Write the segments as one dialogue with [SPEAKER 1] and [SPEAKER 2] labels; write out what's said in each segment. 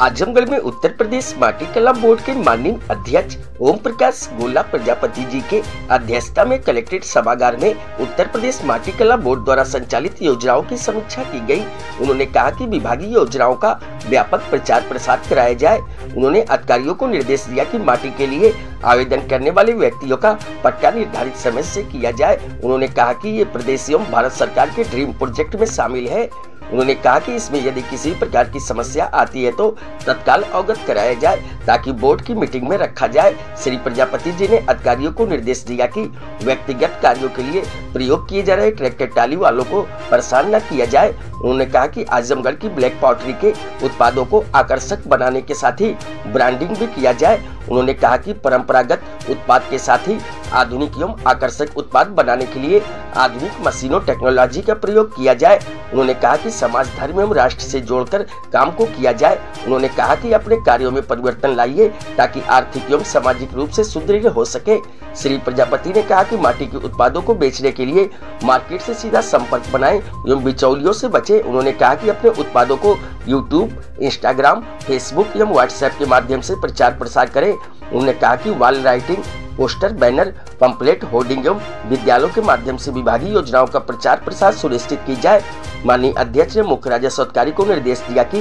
[SPEAKER 1] आजमगढ़ में उत्तर प्रदेश माटी कला बोर्ड के माननीय अध्यक्ष ओम प्रकाश गोला प्रजापति जी के अध्यक्षता में कलेक्ट्रेट सभागार में उत्तर प्रदेश माटी कला बोर्ड द्वारा संचालित योजनाओं की समीक्षा की गई। उन्होंने कहा कि विभागीय योजनाओं का व्यापक प्रचार प्रसार कराया जाए उन्होंने अधिकारियों को निर्देश दिया की माटी के लिए आवेदन करने वाले व्यक्तियों का पट्टा निर्धारित समय से किया जाए। उन्होंने कहा कि ये प्रदेश एवं भारत सरकार के ड्रीम प्रोजेक्ट में शामिल है। उन्होंने कहा कि इसमें यदि किसी प्रकार की समस्या आती है तो तत्काल अवगत कराया जाए, ताकि बोर्ड की मीटिंग में रखा जाए। श्री प्रजापति जी ने अधिकारियों को निर्देश दिया कि व्यक्तिगत कार्यों के लिए प्रयोग किए जा रहे ट्रैक्टर टाली वालों को परेशान न किया जाए। उन्होंने कहा कि आजमगढ़ की ब्लैक पॉटरी के उत्पादों को आकर्षक बनाने के साथ ही ब्रांडिंग भी किया जाए। उन्होंने कहा कि परंपरागत उत्पाद के साथ ही आधुनिक एवं आकर्षक उत्पाद बनाने के लिए आधुनिक मशीनों, टेक्नोलॉजी का प्रयोग किया जाए। उन्होंने कहा कि समाज, धर्म एवं राष्ट्र से जोड़कर काम को किया जाए। उन्होंने कहा कि अपने कार्यों में परिवर्तन लाइए ताकि आर्थिक एवं सामाजिक रूप से सुदृढ़ हो सके। श्री प्रजापति ने कहा कि माटी के उत्पादों को बेचने के लिए मार्केट से सीधा संपर्क बनाए एवं बिचौलियों से बचे। उन्होंने कहा कि अपने उत्पादों को यूट्यूब इंस्टाग्राम फेसबुक एवं व्हाट्सएप के माध्यम से प्रचार प्रसार करें। उन्होंने कहा कि wall writing poster, banner, pamphlet, hoarding एवं विद्यालयों के माध्यम से विभागीय योजनाओं का प्रचार प्रसार सुनिश्चित की जाए। माननीय अध्यक्ष ने मुख्य राजस्व अधिकारी को निर्देश दिया कि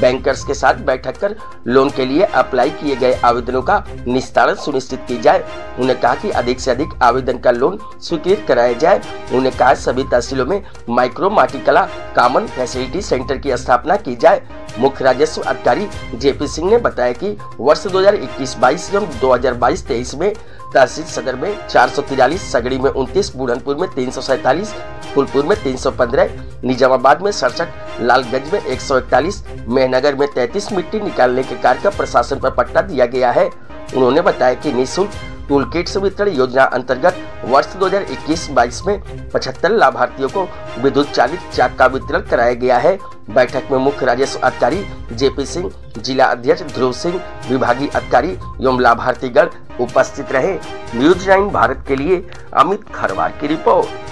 [SPEAKER 1] बैंकर्स के साथ बैठक कर लोन के लिए अप्लाई किए गए आवेदनों का निस्तारण सुनिश्चित की जाए। उन्हें कहा कि अधिक से अधिक आवेदन का लोन स्वीकृत कराया जाए। उन्हें कहा सभी तहसीलों में माइक्रो माटिकला कॉमन फैसिलिटी सेंटर की स्थापना की जाए। मुख्य राजस्व अधिकारी जेपी सिंह ने बताया कि वर्ष 2021-22 एवं 2022-23 में तहसील सदर में चार सौ तिरालीस सगड़ी में उनतीस बुढ़नपुर में तीन सौ सैतालीस फुलपुर में 315, निजामाबाद में सड़सठ लालगंज में एक सौ इकतालीस मेहनगर में 33 मिट्टी निकालने के कार्य का प्रशासन पर पट्टा दिया गया है। उन्होंने बताया कि निःशुल्क टूल किट्स वितरण योजना अंतर्गत वर्ष 2021-22 में 75 लाभार्थियों को विद्युत चालित चाक का वितरण कराया गया है। बैठक में मुख्य राजस्व अधिकारी जेपी सिंह जिला अध्यक्ष ध्रुव सिंह विभागीय अधिकारी एवं लाभार्थीगण उपस्थित रहे। न्यूज़ नाइन भारत के लिए अमित खरवार की रिपोर्ट।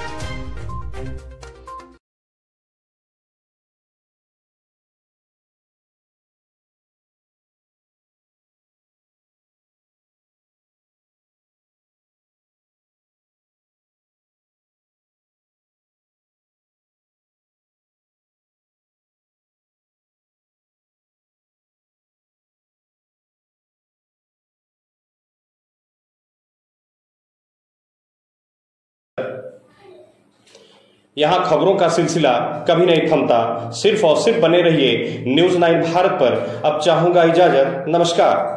[SPEAKER 2] यहाँ खबरों का सिलसिला कभी नहीं थमता। सिर्फ़ और सिर्फ़ बने रहिए न्यूज़ नाइन भारत पर। अब चाहूँगा इजाज़त। नमस्कार।